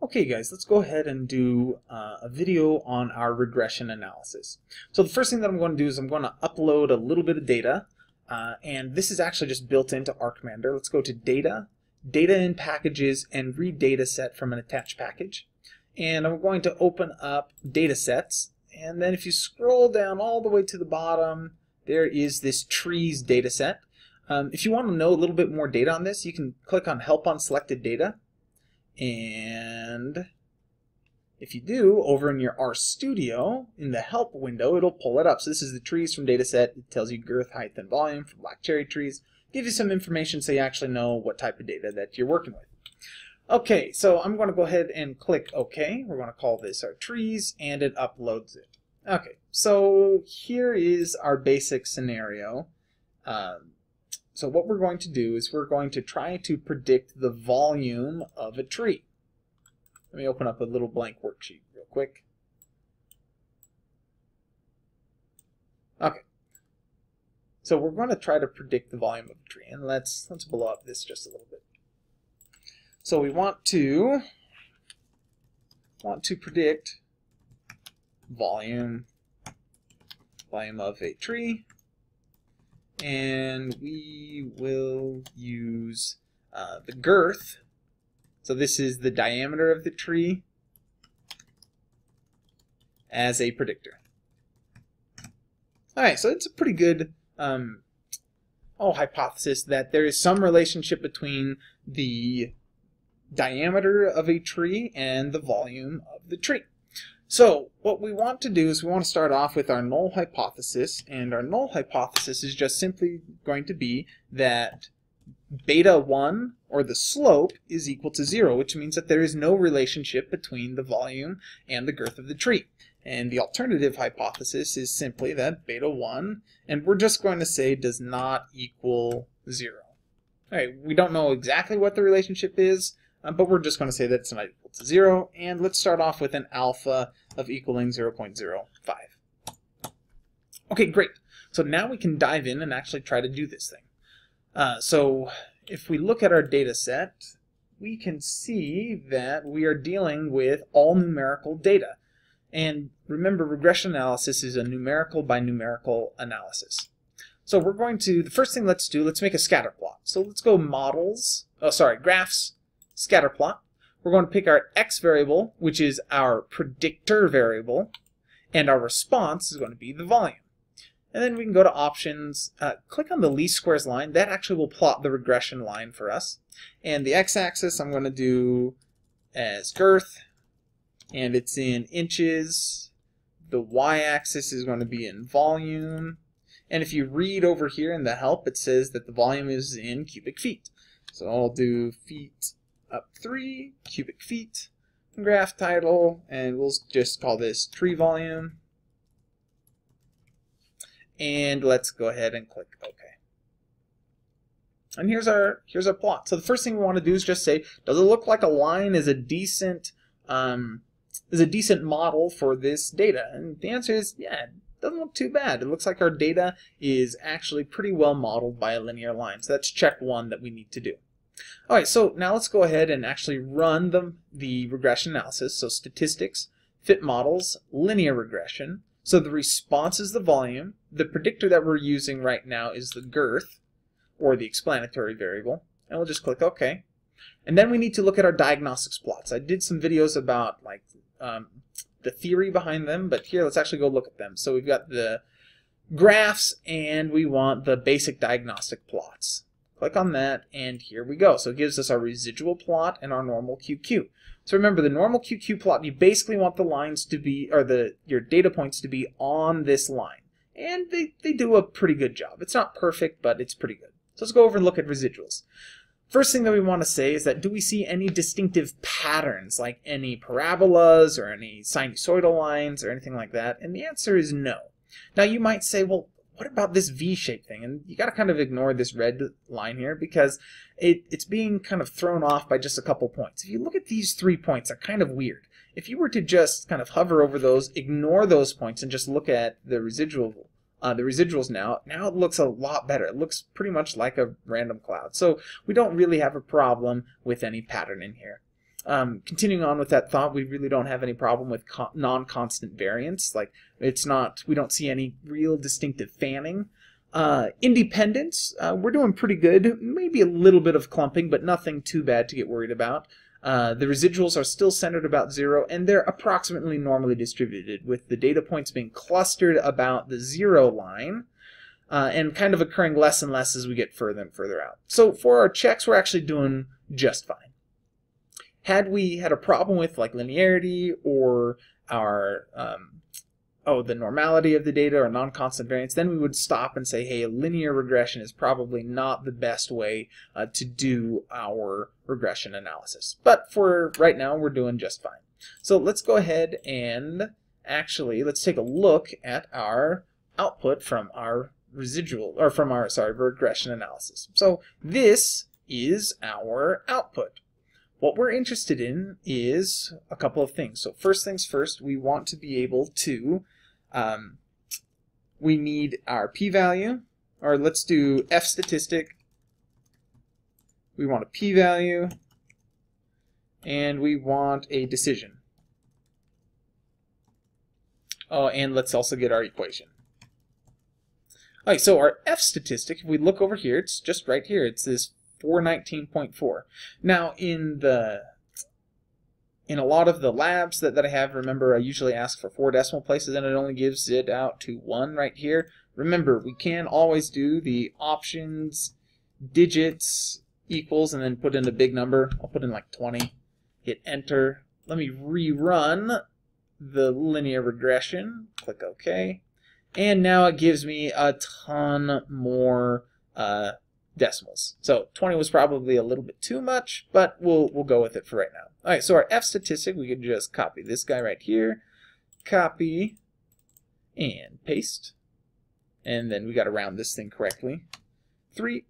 Okay guys, let's go ahead and do uh, a video on our regression analysis. So the first thing that I'm going to do is I'm going to upload a little bit of data, uh, and this is actually just built into R Commander. Let's go to Data, Data in Packages, and Read Data Set from an attached package. And I'm going to open up Data Sets, and then if you scroll down all the way to the bottom, there is this trees data set. Um, if you want to know a little bit more data on this, you can click on Help on Selected Data, and if you do, over in your RStudio, in the help window, it'll pull it up. So this is the trees from dataset. It tells you girth, height, and volume for black cherry trees. Give you some information so you actually know what type of data that you're working with. Okay, so I'm going to go ahead and click OK. We're going to call this our trees, and it uploads it. Okay, so here is our basic scenario. Um, so what we're going to do is we're going to try to predict the volume of a tree. Let me open up a little blank worksheet real quick. Okay. So we're going to try to predict the volume of a tree, and let's let's blow up this just a little bit. So we want to want to predict volume volume of a tree and we will use uh, the girth. So this is the diameter of the tree as a predictor. Alright, so it's a pretty good um, oh, hypothesis that there is some relationship between the diameter of a tree and the volume of the tree. So what we want to do is we want to start off with our null hypothesis, and our null hypothesis is just simply going to be that beta 1, or the slope, is equal to 0, which means that there is no relationship between the volume and the girth of the tree. And the alternative hypothesis is simply that beta 1, and we're just going to say does not equal 0. Alright, we don't know exactly what the relationship is, uh, but we're just going to say that it's not equal to 0, and let's start off with an alpha of equaling 0.05. Okay, great. So now we can dive in and actually try to do this thing. Uh, so if we look at our data set, we can see that we are dealing with all numerical data. And remember, regression analysis is a numerical by numerical analysis. So we're going to, the first thing let's do, let's make a scatter plot. So let's go models, oh sorry, graphs, scatter plot. We're going to pick our x variable, which is our predictor variable, and our response is going to be the volume. And then we can go to options, uh, click on the least squares line. That actually will plot the regression line for us. And the x-axis I'm going to do as girth, and it's in inches. The y-axis is going to be in volume. And if you read over here in the help, it says that the volume is in cubic feet. So I'll do feet up 3 cubic feet, graph title, and we'll just call this tree volume. And let's go ahead and click OK. And here's our here's our plot. So the first thing we want to do is just say, does it look like a line is a decent um, is a decent model for this data? And the answer is yeah, it doesn't look too bad. It looks like our data is actually pretty well modeled by a linear line. So that's check one that we need to do. All right, so now let's go ahead and actually run the, the regression analysis. So statistics, fit models, linear regression. So the response is the volume. The predictor that we're using right now is the girth, or the explanatory variable. And we'll just click OK. And then we need to look at our diagnostics plots. I did some videos about like um, the theory behind them, but here let's actually go look at them. So we've got the graphs and we want the basic diagnostic plots. Click on that, and here we go. So it gives us our residual plot and our normal QQ. So remember, the normal QQ plot, you basically want the lines to be, or the your data points to be on this line. And they, they do a pretty good job. It's not perfect, but it's pretty good. So let's go over and look at residuals. First thing that we want to say is that do we see any distinctive patterns, like any parabolas or any sinusoidal lines or anything like that? And the answer is no. Now you might say, well, what about this V-shaped thing? And you got to kind of ignore this red line here because it, it's being kind of thrown off by just a couple points. If you look at these three points, they're kind of weird. If you were to just kind of hover over those, ignore those points, and just look at the residual, uh, the residuals now, now it looks a lot better. It looks pretty much like a random cloud. So we don't really have a problem with any pattern in here. Um, continuing on with that thought, we really don't have any problem with non-constant variance. Like it's not, we don't see any real distinctive fanning. Uh, independence, uh, we're doing pretty good. Maybe a little bit of clumping, but nothing too bad to get worried about. Uh, the residuals are still centered about zero, and they're approximately normally distributed, with the data points being clustered about the zero line, uh, and kind of occurring less and less as we get further and further out. So for our checks, we're actually doing just fine. Had we had a problem with like linearity or our um, oh, the normality of the data or non-constant variance, then we would stop and say, hey, linear regression is probably not the best way uh, to do our regression analysis. But for right now, we're doing just fine. So let's go ahead and actually, let's take a look at our output from our residual, or from our, sorry, regression analysis. So this is our output. What we're interested in is a couple of things. So first things first, we want to be able to um, we need our p-value, or let's do f statistic. We want a p-value, and we want a decision. Oh, and let's also get our equation. Alright, so our f statistic, if we look over here, it's just right here. It's this 419.4. Now, in the in a lot of the labs that, that I have, remember I usually ask for four decimal places and it only gives it out to one right here. Remember, we can always do the options, digits, equals, and then put in a big number. I'll put in like 20. Hit enter. Let me rerun the linear regression. Click OK. And now it gives me a ton more uh, decimals. So 20 was probably a little bit too much, but we'll, we'll go with it for right now. All right, so our F statistic, we can just copy this guy right here, copy, and paste. And then we got to round this thing correctly. 3.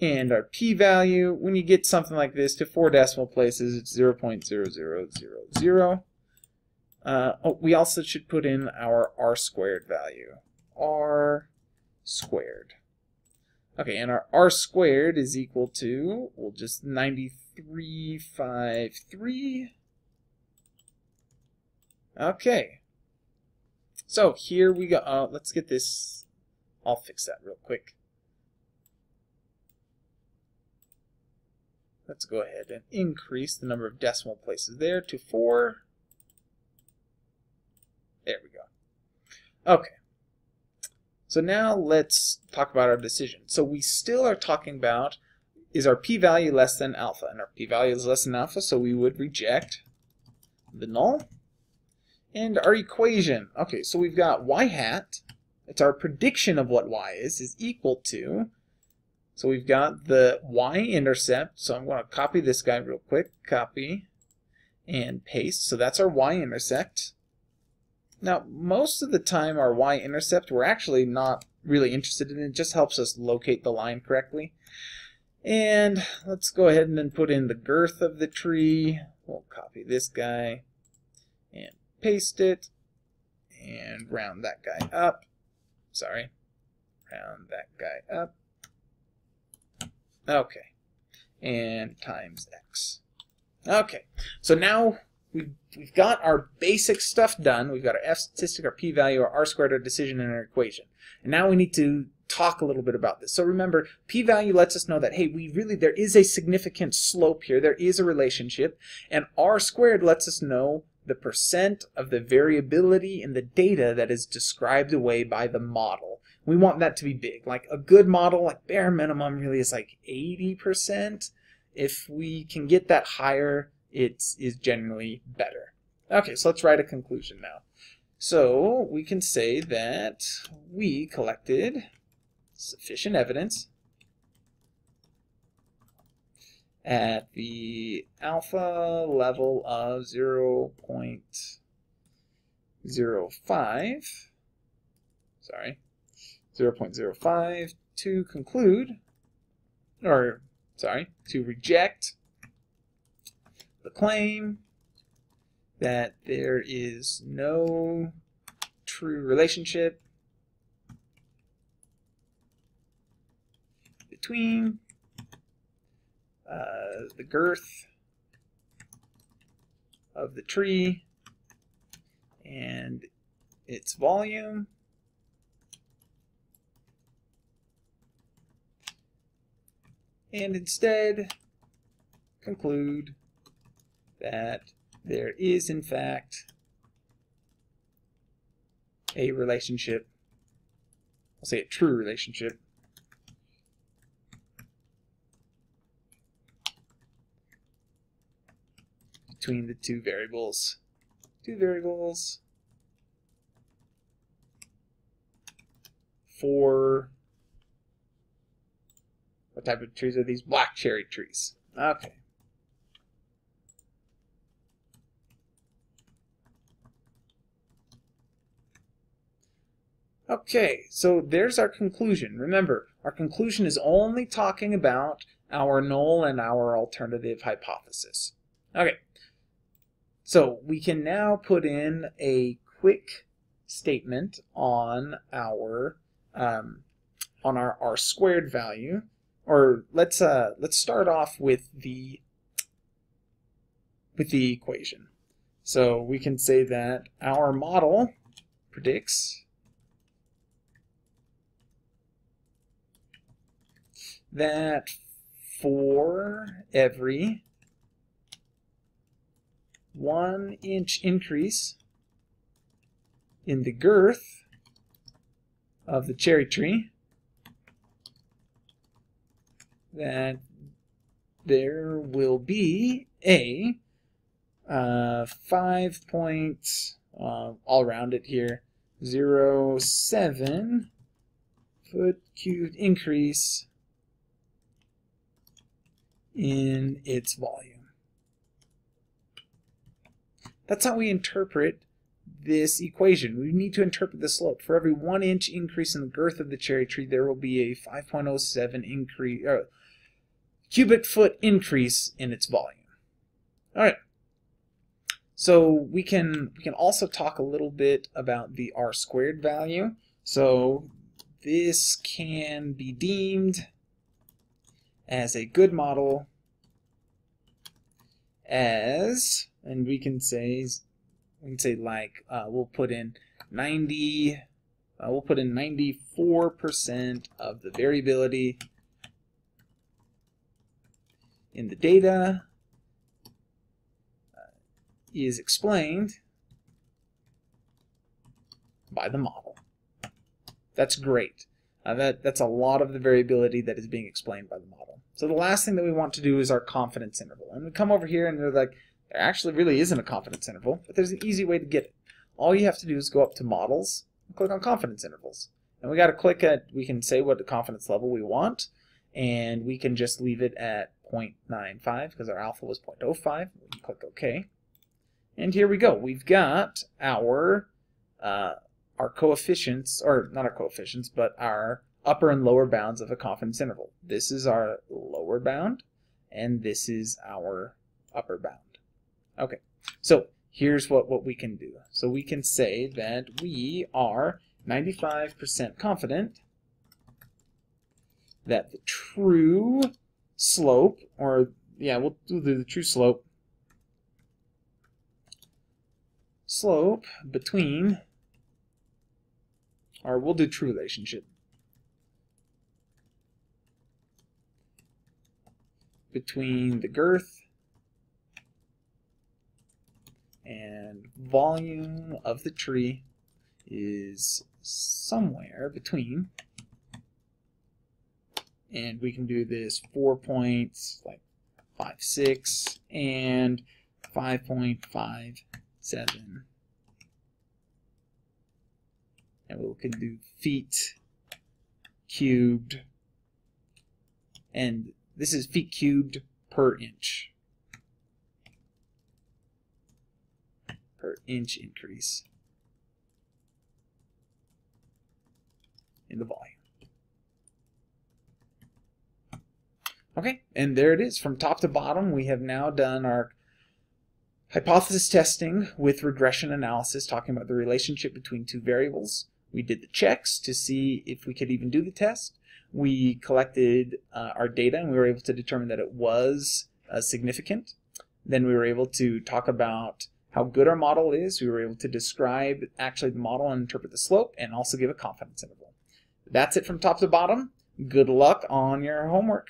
And our p-value, when you get something like this to four decimal places, it's 0 0.0000. Uh, oh, we also should put in our r squared value. r squared. Okay, and our r squared is equal to, we'll just 9353. Okay. So here we go. Uh, let's get this. I'll fix that real quick. Let's go ahead and increase the number of decimal places there to 4. There we go. Okay. So now let's talk about our decision. So we still are talking about is our p-value less than alpha? And our p-value is less than alpha, so we would reject the null. And our equation, okay, so we've got y hat, it's our prediction of what y is, is equal to, so we've got the y-intercept, so I'm going to copy this guy real quick, copy, and paste, so that's our y-intercept. Now, most of the time our y-intercept, we're actually not really interested in. It just helps us locate the line correctly. And let's go ahead and then put in the girth of the tree. We'll copy this guy and paste it and round that guy up. Sorry. Round that guy up. Okay. And times x. Okay. So now we've, we've got our basic stuff done. We've got our f statistic, our p-value, our r squared, our decision, and our equation. And now we need to talk a little bit about this. So remember, p-value lets us know that, hey, we really, there is a significant slope here. There is a relationship. And r squared lets us know the percent of the variability in the data that is described away by the model. We want that to be big. Like a good model, like bare minimum really is like 80%. If we can get that higher, it is generally better. Okay, so let's write a conclusion now. So we can say that we collected sufficient evidence at the alpha level of 0 0.05, sorry, 0 0.05 to conclude, or sorry, to reject the claim that there is no true relationship between uh, the girth of the tree and its volume. And instead conclude that there is in fact a relationship, I'll say a true relationship, between the two variables. Two variables for what type of trees are these? Black cherry trees. Okay. Okay, so there's our conclusion. Remember, our conclusion is only talking about our null and our alternative hypothesis. Okay, so we can now put in a quick statement on our um, on our r squared value, or let's uh, let's start off with the with the equation. So we can say that our model predicts that for every one inch increase in the girth of the cherry tree that there will be a uh, 5 point, uh, all around it here, zero 7 foot cubed increase in its volume. That's how we interpret this equation. We need to interpret the slope. For every one inch increase in the girth of the cherry tree, there will be a 5.07 increase, uh, cubic foot increase in its volume. All right. So we can we can also talk a little bit about the r squared value. So this can be deemed as a good model as, and we can say, we can say like, uh, we'll put in 90, uh, we'll put in 94% of the variability in the data uh, is explained by the model. That's great. Uh, that, that's a lot of the variability that is being explained by the model. So the last thing that we want to do is our confidence interval. And we come over here and they're like, there actually really isn't a confidence interval, but there's an easy way to get it. All you have to do is go up to models and click on confidence intervals. And we got to click at, we can say what the confidence level we want, and we can just leave it at 0.95 because our alpha was 0.05. We click OK. And here we go. We've got our uh, our coefficients, or not our coefficients, but our upper and lower bounds of a confidence interval. This is our lower bound, and this is our upper bound. Okay, so here's what, what we can do. So we can say that we are 95% confident that the true slope, or yeah, we'll do the true slope, slope between or we'll do true relationship. Between the girth and volume of the tree is somewhere between. And we can do this 4 points like 5 6 and 5.57 and we can do feet cubed and this is feet cubed per inch per inch increase in the volume. Okay, and there it is. From top to bottom, we have now done our hypothesis testing with regression analysis, talking about the relationship between two variables. We did the checks to see if we could even do the test. We collected uh, our data and we were able to determine that it was uh, significant. Then we were able to talk about how good our model is. We were able to describe actually the model and interpret the slope and also give a confidence interval. That's it from top to bottom. Good luck on your homework.